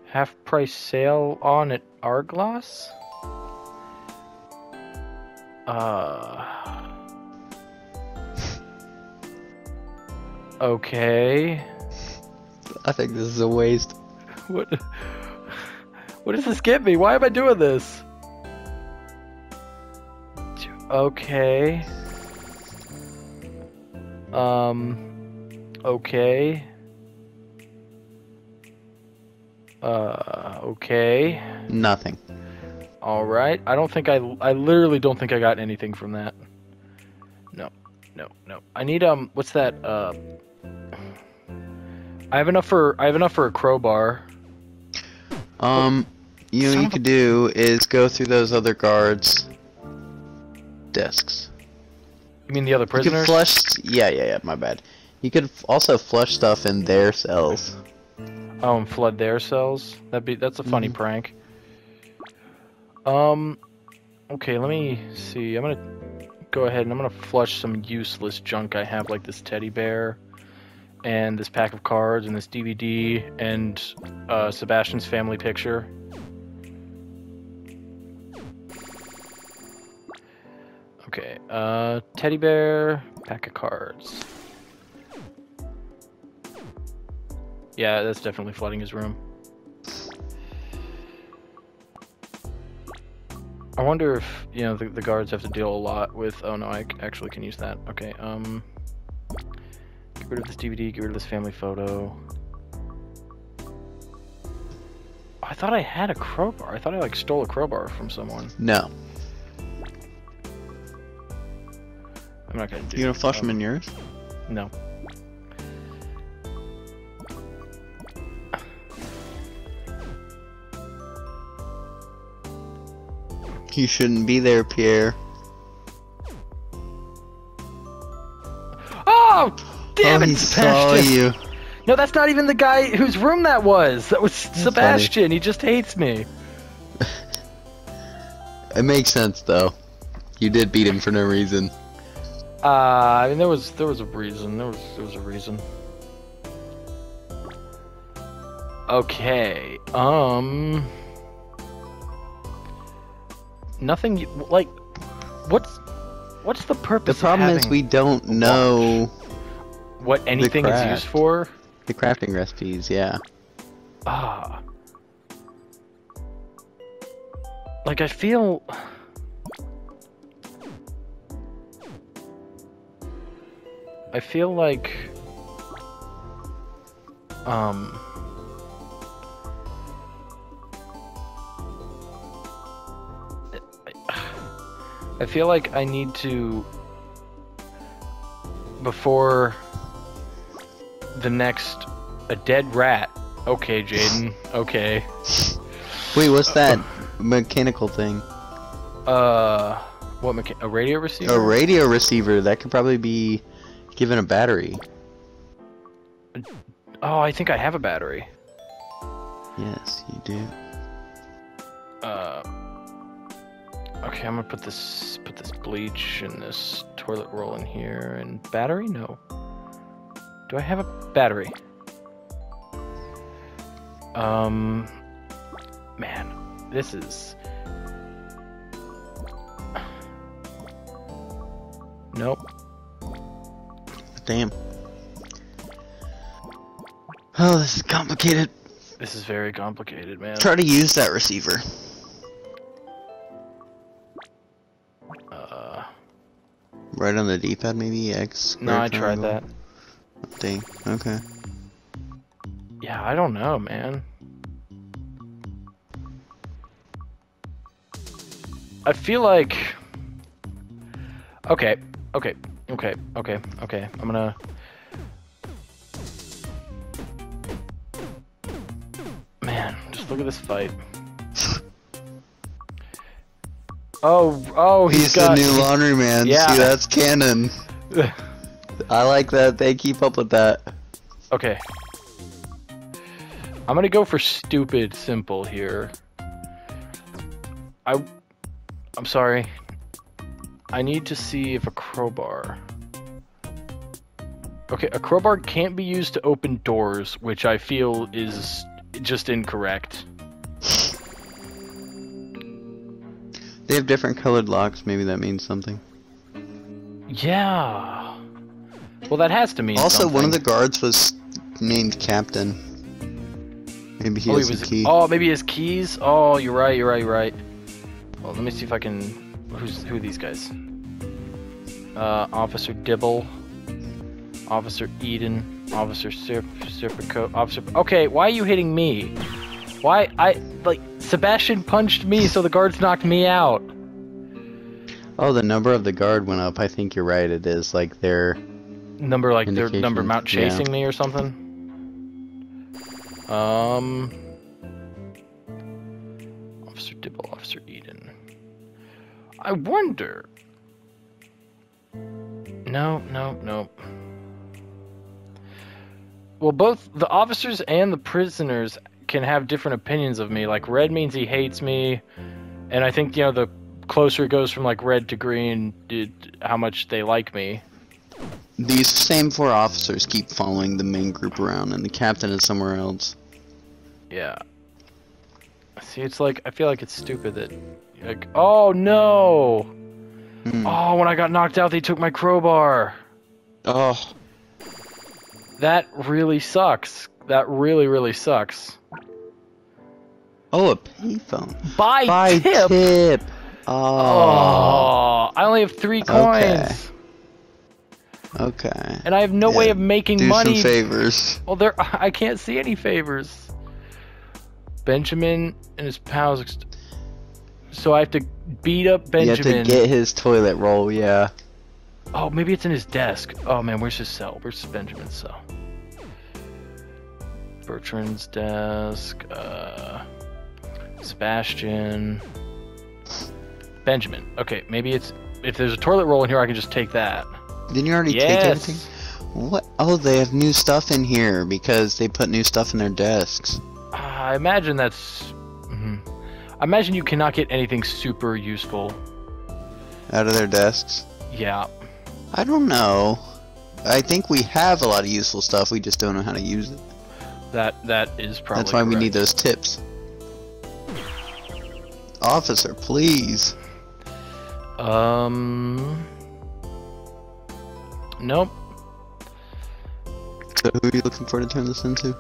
Half price sale on at Arglass? Uh. Okay. I think this is a waste. What? What does this get me? Why am I doing this? Okay. Um. Okay. Uh. Okay. Nothing. All right. I don't think I. I literally don't think I got anything from that. No. No. No. I need um. What's that? Uh. I have enough for. I have enough for a crowbar. Um, you know Son what you could do is go through those other guards' desks. You mean the other You could prisoners? flush. Yeah, yeah, yeah. My bad. You could also flush stuff in their cells. Oh, and flood their cells. That'd be that's a funny Mhm. prank. Um, okay, let me see. I'm gonna go ahead and I'm gonna flush some useless junk I have, like this teddy bear, and this pack of cards, and this DVD, and uh, Sebastian's family picture. Okay, uh, teddy bear, pack of cards. Yeah, that's definitely flooding his room. I wonder if, you know, the, the guards have to deal a lot with... Oh, no, I actually can use that. Okay, um... Get rid of this DVD, get rid of this family photo. I thought I had a crowbar. I thought I, like, stole a crowbar from someone. No. I'm not gonna do You gonna flush um, them in yours? No. You shouldn't be there, Pierre. Oh! Damn oh, it, he saw you. No, that's not even the guy whose room that was. That was funny. Sebastian. He just hates me. It makes sense though. You did beat him for no reason. Uh, I mean, there was there was a reason. There was there was a reason. Okay. Um. Nothing like. What's what's the The purpose? of problem is we don't know what anything is used for. the crafting recipes. Yeah. Ah. Like I feel I feel like um I feel like I need to before the next a dead rat. Okay, Jaden. Okay. Wait, what's that mechanical thing? Uh, what mecha- a radio receiver? A radio receiver that could probably be given a battery. oh, I think I have a battery. Yes, you do. Uh, okay, I'm gonna put this put this bleach and this toilet roll in here and battery. No. Do I have a battery? Um, man, this is. Nope. Damn. Oh, this is complicated. This is very complicated, man. Try to use that receiver. Uh, Right on the D-pad, maybe X. no, I tried that. Dang. Okay. Yeah, I don't know, man. I feel like. Okay, okay, okay, okay, okay. I'm gonna. Man, just look at this fight. Oh, oh, He's, he's got. the new laundryman. Yeah. See, that's canon. I like that. They keep up with that. Okay. I'm gonna go for stupid simple here. I I'm sorry. I need to see if a crowbar. Okay, a crowbar can't be used to open doors, which I feel is just incorrect. They have different colored locks. Maybe that means something. Yeah. Well, that has to mean Also, something. one of the guards was named Captain. Maybe he oh, has he was. a key. Oh, maybe his keys. Oh, you're right. You're right. You're right. Well, let me see if I can. Who's who are these guys? Uh, Officer Dibble, Officer Eden, Officer Sir Serpico, Officer. Okay, why are you hitting me? Why I like Sebastian punched me, so the guards knocked me out. Oh, the number of the guard went up. I think you're right. It is like their. Number like their number mount yeah. chasing me or something. Um. Officer Dibble, Officer. I wonder. No, no, no. Well, both the officers and the prisoners can have different opinions of me. Like, red means he hates me, and I think, you know, the closer it goes from, like, red to green, it, how much they like me. These same four officers keep following the main group around, and the captain is somewhere else. Yeah. See, it's like I feel like it's stupid that, like, oh no! Hmm. Oh, when I got knocked out, they took my crowbar. Oh, That really sucks. That really, really sucks. oh, a payphone. Buy, Buy tip. tip. Oh, Oh, I only have three coins, Okay. okay. and I have no way of making Do money. some favors. Well, there, I can't see any favors. Benjamin and his pals. So I have to beat up Benjamin. You have to get his toilet roll. Yeah. Oh, maybe it's in his desk. Oh man, where's his cell? Where's Benjamin's cell? Bertrand's desk. Uh, Sebastian. Benjamin. Okay, maybe it's if there's a toilet roll in here, I can just take that. Didn't you already take Yes. everything? What? Oh, they have new stuff in here because they put new stuff in their desks. I imagine that's. mhm. I imagine you cannot get anything super useful. Out of their desks. Yeah. I don't know. I think we have a lot of useful stuff. We just don't know how to use it. That that is probably. That's why we need those tips. Officer, please. Um. Nope. So who are you looking for to turn this into?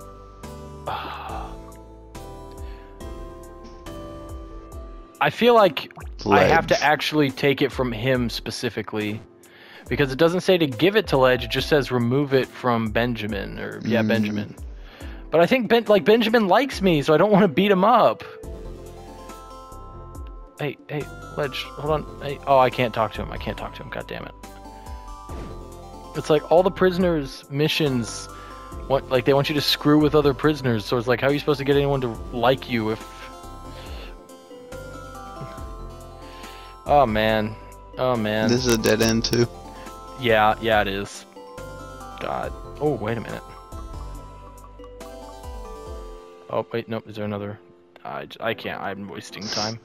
I feel like I have to actually take it from him specifically. Because it doesn't say to give it to Ledge, it just says remove it from Benjamin or yeah, Mm. Benjamin. But I think ben, like Benjamin likes me, so I don't want to beat him up. Hey, hey, Ledge, hold on. Hey, oh, I can't talk to him. I can't talk to him. God damn it. It's like all the prisoners' missions want like they want you to screw with other prisoners. So it's like how are you supposed to get anyone to like you if Oh man. Oh man. This is a dead end too. Yeah, yeah, it is. God. Oh, wait a minute. Oh, wait, nope. Is there another? I, I can't. I'm wasting time.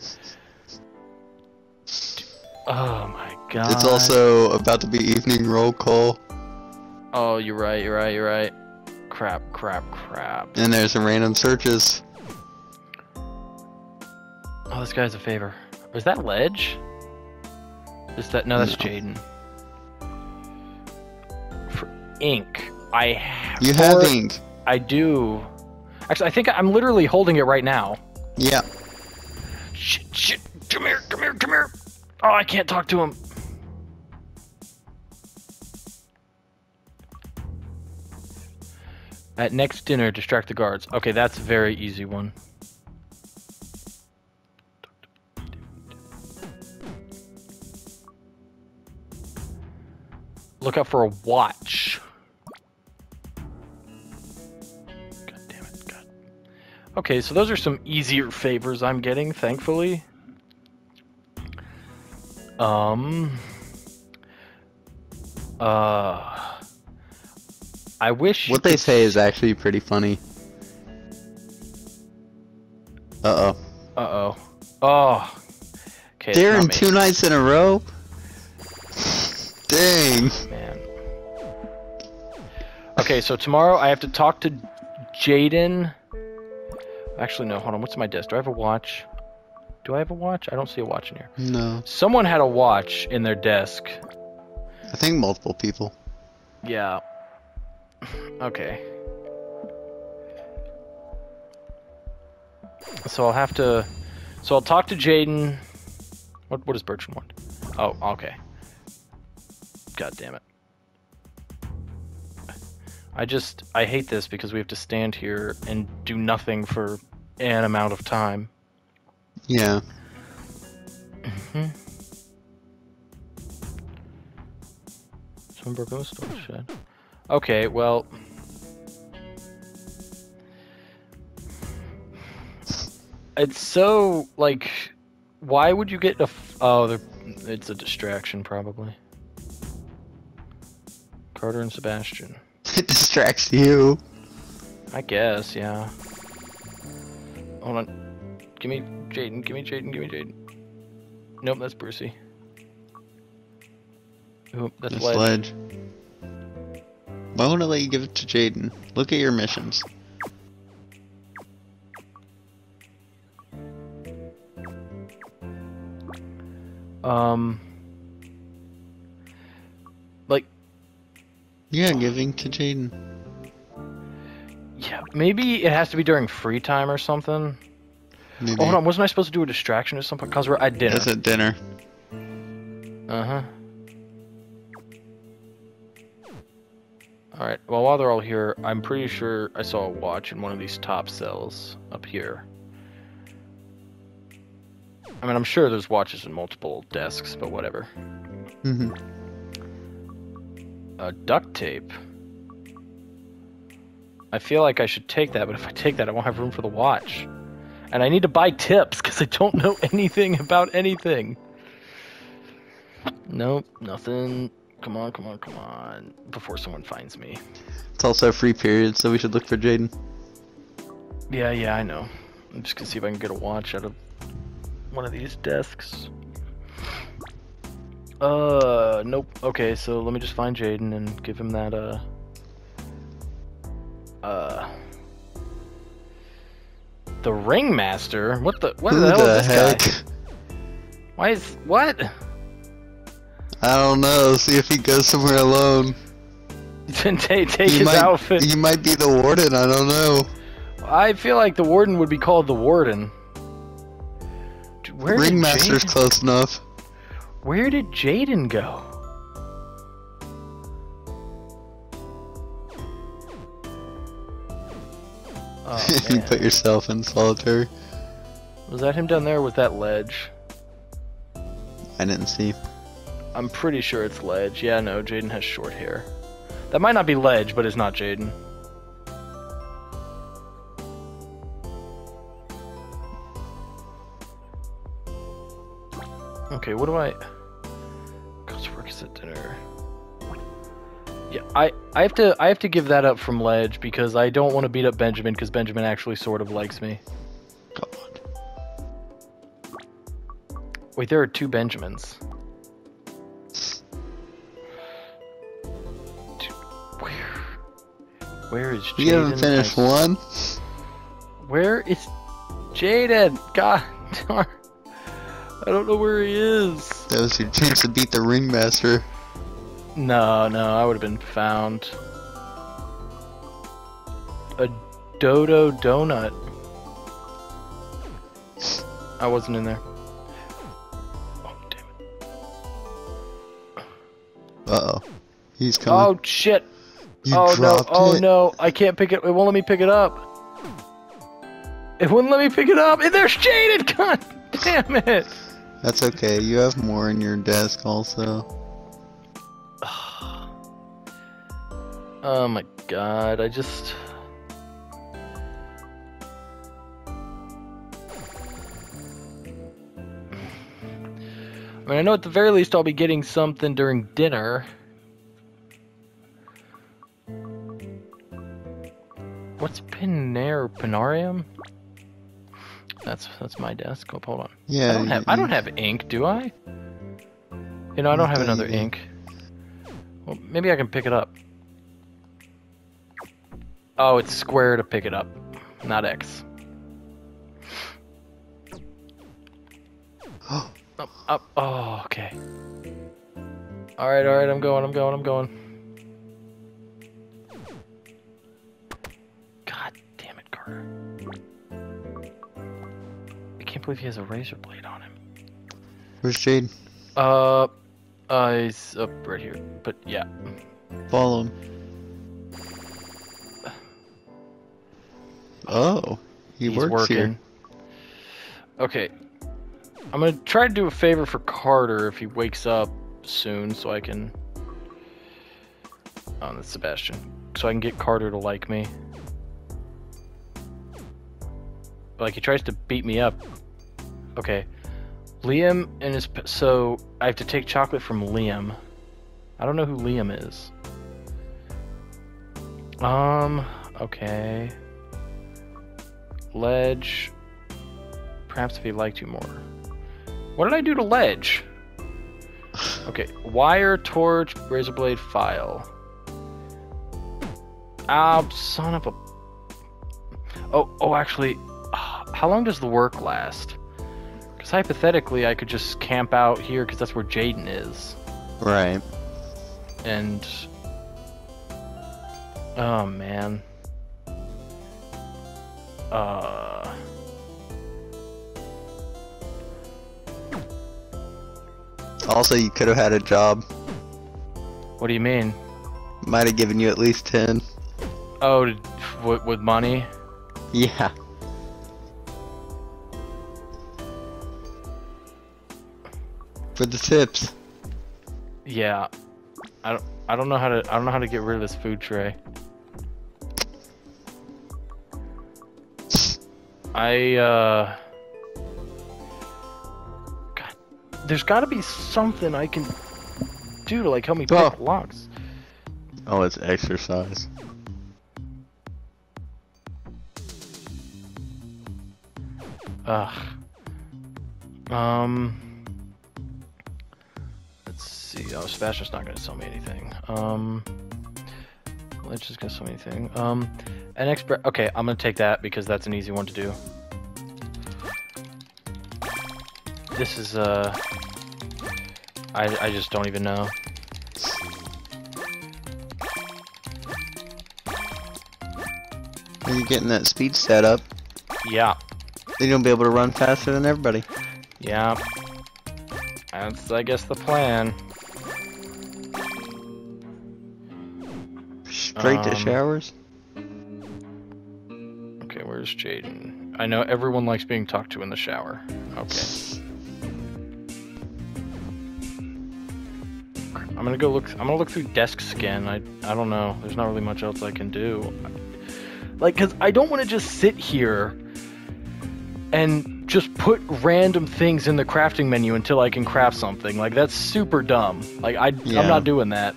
Oh my god. It's also about to be evening roll call, Oh, you're right. You're right. You're right. Crap. Crap. Crap. and there's some random searches. Oh, this guy's a favor. Is that Ledge? Is that no? That's No. Jaden. For ink, I have. You have ink. I do. Actually, I think I'm literally holding it right now. Yeah. Shit, shit. Come here, come here, come here. Oh, I can't talk to him. At next dinner, distract the guards. Okay, that's a very easy one. Look out for a watch. God damn it, God. Okay, so those are some easier favors I'm getting, thankfully. Um. Uh. I wish. What they say is actually pretty funny. Uh oh. Uh-oh. Oh. Okay. it's They're in two nights in a row. Dang. Okay, so tomorrow I have to talk to Jaden. Actually, no. Hold on. What's my desk? Do I have a watch? Do I have a watch? I don't see a watch in here. No. Someone had a watch in their desk. I think multiple people. Yeah. Okay. So I'll have to. So I'll talk to Jaden. What what does Bertram want? Oh, okay. God damn it. I just I hate this because we have to stand here and do nothing for an amount of time. Yeah. Mm-hmm. Someone broke in the shed. Okay, well. It's so like, why would you get a? F- oh, it's a distraction probably. Carter and Sebastian. It distracts you. I guess, yeah. Hold on. Give me Jaden, give me Jaden, give me Jaden. Nope, that's Brucey. Ooh, that's This Ledge. ledge. Why won't I let you give it to Jaden? Look at your missions. Um, Yeah, giving to Jaden. yeah, maybe it has to be during free time or something. Maybe. Oh, hold on, wasn't I supposed to do a distraction at some point? Cause we're at dinner. That's at dinner. Uh huh. All right. Well, while they're all here, I'm pretty sure I saw a watch in one of these top cells up here. I mean, I'm sure there's watches in multiple desks, but whatever. hmm Uh, duct tape. I feel like I should take that, but if I take that, I won't have room for the watch. And I need to buy tips because I don't know anything about anything. Nope, nothing. Come on, come on, come on. Before someone finds me. It's also a free period, so we should look for Jaden. Yeah, yeah, I know. I'm just gonna see if I can get a watch out of one of these desks. Uh, nope. Okay, so let me just find Jaden and give him that, uh. Uh. The Ringmaster? What the? What Who the hell the is this heck? guy? Why is. What? I don't know. See if he goes somewhere alone. take take he his might, outfit. He might be the warden. I don't know. I feel like the Warden would be called the Warden. Dude, Ringmaster's close enough. Where did Jaden go? Oh, you put yourself in solitary. Was that him down there with that ledge? I didn't see. I'm pretty sure it's Ledge. Yeah, no, Jaden has short hair. That might not be Ledge, but it's not Jaden. Okay, what do I... Cause work is at dinner. Yeah, I, I have to I have to give that up from Ledge because I don't want to beat up Benjamin because Benjamin actually sort of likes me. Come on. Wait, there are two Benjamins. Dude, Where? Where is Jaden? You haven't finished I- one? Where is Jaden? God darn. I don't know where he is. That was your chance to beat the ringmaster. No, no, I would have been found. A dodo donut. I wasn't in there. Oh, damn it. Uh oh. He's coming. Oh, shit. you oh, no. Oh, it. no. I can't pick it. It won't let me pick it up. It wouldn't let me pick it up. And there's Jaden. God damn it. That's okay. You have more in your desk also. Oh my god, I just. I mean, I know at the very least I'll be getting something during dinner. What's Pinair Pinarium? That's that's my desk. Oh, hold on. Yeah. I don't have I don't have ink, do I? You know, I don't have another ink. Well, maybe I can pick it up. Oh, it's square to pick it up, not X. Up, up. Oh, oh, oh, okay. All right, all right. I'm going. I'm going. I'm going. Can't believe he has a razor blade on him. Where's Jade? Uh, uh, he's up right here. But yeah. Follow him. Oh, he he's works working. here. Okay. I'm gonna try to do a favor for Carter if he wakes up soon, so I can. Oh, that's Sebastian. So I can get Carter to like me. Like he tries to beat me up. Okay. Liam and his so I have to take chocolate from Liam. I don't know who Liam is. Um. Okay. Ledge. Perhaps if he liked you more. What did I do to Ledge? Okay, wire, torch, razor blade, file. Ah, son of a. Oh, oh, actually, ah, how long does the work last? Because hypothetically, I could just camp out here because that's where Jaden is, Right. and. Oh man. Uh. Also, you could have had a job. What do you mean? Might have given you at least ten. Oh, with, with money? Yeah. For the tips. Yeah. I don't. I don't know how to. I don't know how to get rid of this food tray. I uh. God, there's got to be something I can do to like help me pick Oh. locks. Oh, it's exercise. Ugh. Um. Oh, Sebastian's not gonna sell me anything. Um. Let's just gonna sell me anything. Um. An expert. Okay, I'm gonna take that because that's an easy one to do. This is uh. I I just don't even know. Are you're getting that speed set up, Yeah. then you'll be able to run faster than everybody. Yeah. That's I guess the plan. Straight to Um, showers. Okay, where's Jaden? I know everyone likes being talked to in the shower. Okay. I'm gonna go look. I'm gonna look through desk scan. I I don't know. There's not really much else I can do. Like, cause I don't want to just sit here and just put random things in the crafting menu until I can craft something. Like that's super dumb. Like I Yeah. I'm not doing that.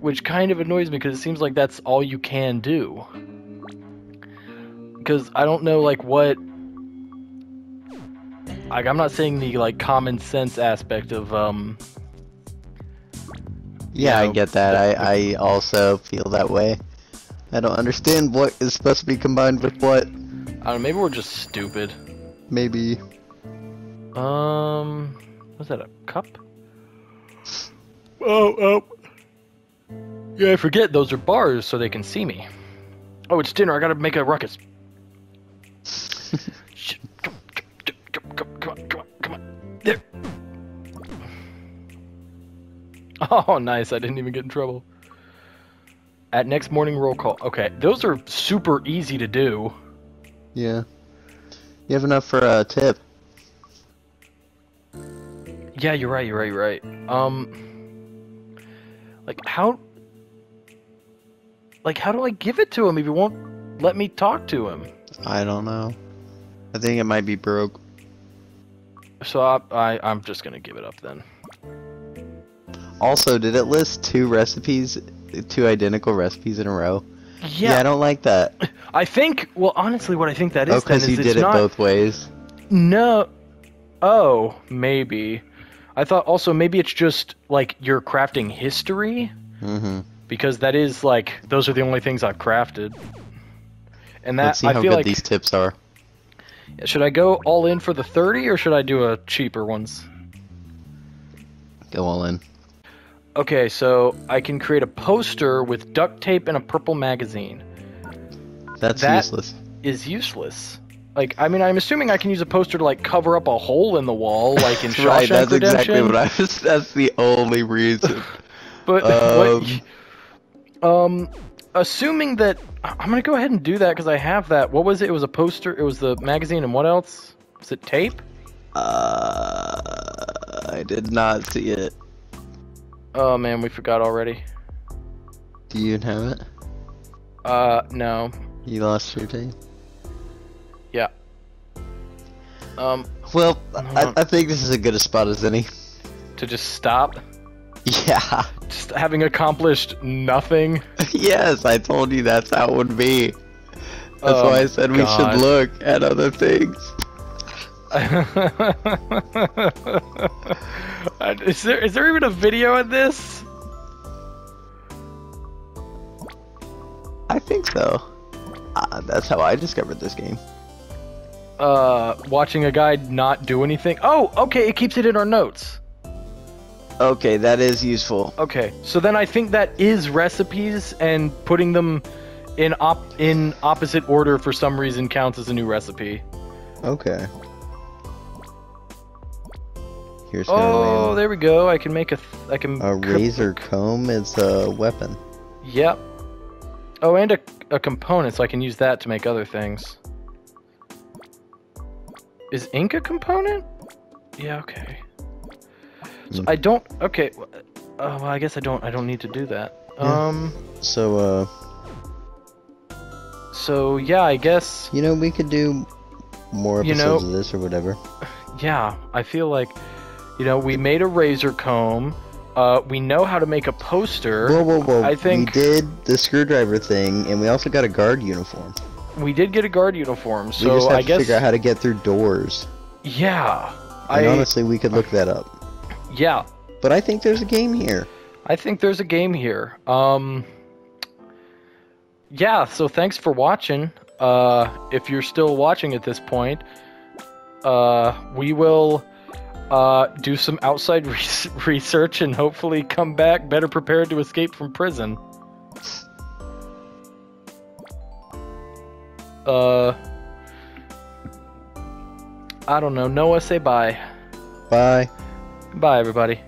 Which kind of annoys me because it seems like that's all you can do. Because I don't know like what like I'm not saying the like common sense aspect of um Yeah, know, I get that. I, I also feel that way. I don't understand what is supposed to be combined with what. I don't know, maybe we're just stupid. Maybe. Um was that a cup? Oh, oh. Yeah, I forget those are bars so they can see me. Oh, it's dinner. I gotta make a ruckus. Shit. Come, come, come, come, come on, come on, come on. There. Oh, nice. I didn't even get in trouble. At next morning roll call. Okay, those are super easy to do. Yeah. You have enough for a tip. Yeah, you're right. You're right. You're right. Um, like how, like how do I give it to him if he won't let me talk to him? I don't know. I think it might be broke. So I, I I'm just gonna give it up then. Also, did it list two recipes, two identical recipes in a row? Yeah, I don't like that. I think. Well, honestly, what I think that is Oh, because you did it not. both ways. No. Oh, maybe. I thought also maybe it's just like your crafting history Mm-hmm. Because that is like those are the only things I've crafted. And that Let's see I how feel good like these tips are. should I go all in for the 30 or should I do a cheaper ones? Go all in. Okay, so I can create a poster with duct tape and a purple magazine. That's That- useless. is useless. Like, I mean, I'm assuming I can use a poster to like cover up a hole in the wall, like in Shawshank right, that's Redemption. exactly what I was. That's the only reason. But Um, what, um, assuming that I'm gonna go ahead and do that because I have that. What was it? It was a poster. It was the magazine, and what else? Was it tape? uh, I did not see it. Oh man, we forgot already. Do you have it? Uh, no. You lost your tape. Yeah. Um, Well. I, I think this is as good a spot as any. to just stop, Yeah. just having accomplished nothing. yes, I told you that's how it would be. That's Oh why I said we God. should look at other things. is there is there even a video of this? I think so. Uh, that's how I discovered this game. Uh, watching a guy not do anything. Oh, okay, it keeps it in our notes. Okay, that is useful. Okay, so then I think that is recipes, and putting them in op in opposite order for some reason counts as a new recipe. Okay. Here's Oh, oh, there we go. I can make a. Th- I can. a razor comb is a weapon. Yep. Oh, and a, a component, so I can use that to make other things. Is ink a component? Yeah. Okay. So Mm. I don't. Okay. Uh, well, I guess I don't. I don't need to do that. Yeah. Um. So, uh, So yeah, I guess. you know, we could do more You episodes know- of this or whatever. Yeah, I feel like, you know, we made a razor comb. Uh, we know how to make a poster. Whoa, whoa, whoa. I think- We did the screwdriver thing, and we also got a guard uniform. we did get a guard uniform, so we just have I to guess. figure out how to get through doors. Yeah. And I. honestly, we could look that up. Yeah. But I think there's a game here. I think there's a game here. Um. Yeah. So thanks for watching. Uh, if you're still watching at this point, uh, we will. Uh, do some outside res- research and hopefully come back better prepared to escape from prison. Uh, I don't know. Noah, say bye. Bye. Bye, everybody.